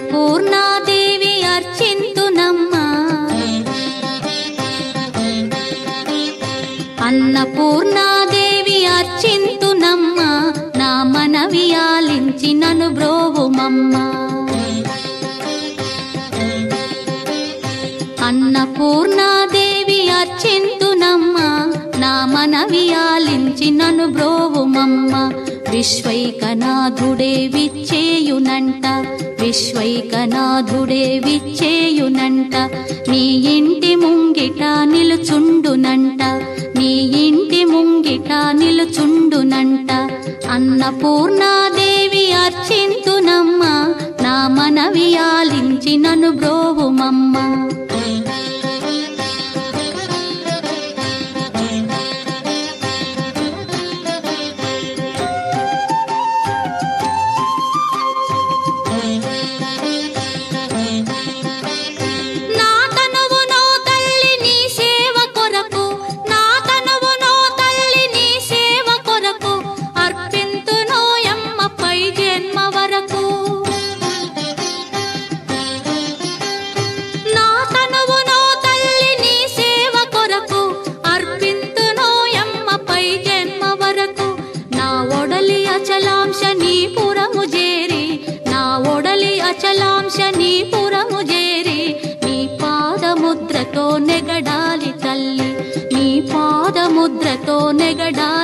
అన్నపూర్ణాదేవి అర్చింతునమ్మా. అన్నపూర్ణాదేవి అర్చింతునమ్మా. నా మనవి ఆలించి నను బ్రోవుమమ్మా. అన్నపూర్ణాదేవి అర్చింతు నవి ఆలించి నను బ్రోవుమమ్మ విశ్వైకనాథుడే విచ్చేయునంట. విశ్వైకనాథుడే విచ్చేయునంట. నీ ఇంటి ముంగిట నిలుచుండునంట. నీ ఇంటి ముంగిట నిలుచుండునంట. అన్నపూర్ణాదేవి అర్చింతునమ్మ. నా మనవి ఆలించి నను బ్రోవుమమ్మ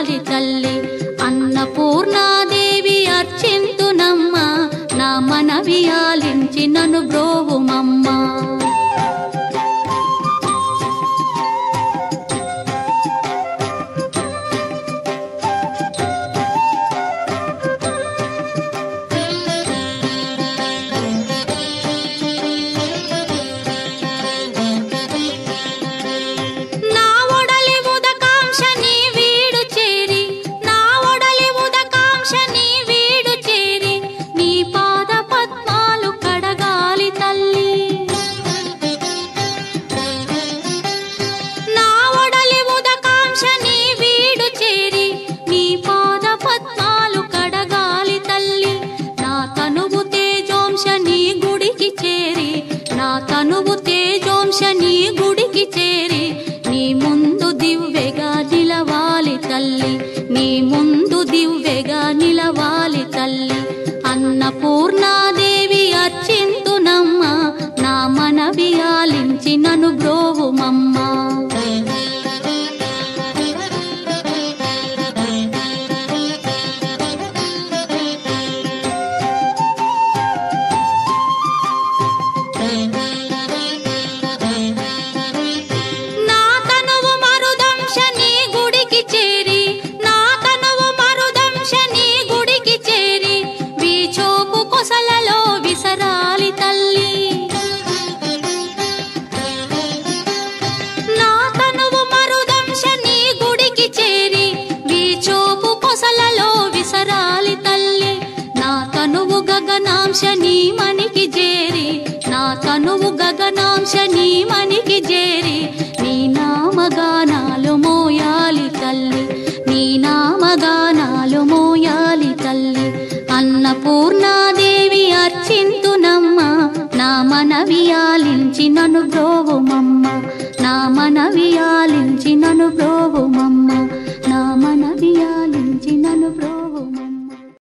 పాలి తల్లి అన్నపూర్ణాదేవి అర్చింతునమ్మ నా మనవి ఆలించి నను బ్రోవు నన్ను బ్రోవు మమ్మ. గగనాంశ నీ మనికి చేరి నీ నామగానాలు మోయాలి తల్లి. నీ నామగానాలు మోయాలి తల్లి. అన్నపూర్ణాదేవి అర్చింతునమ్మ నా మనవి ఆలించి నను ద్రోవుమమ్మ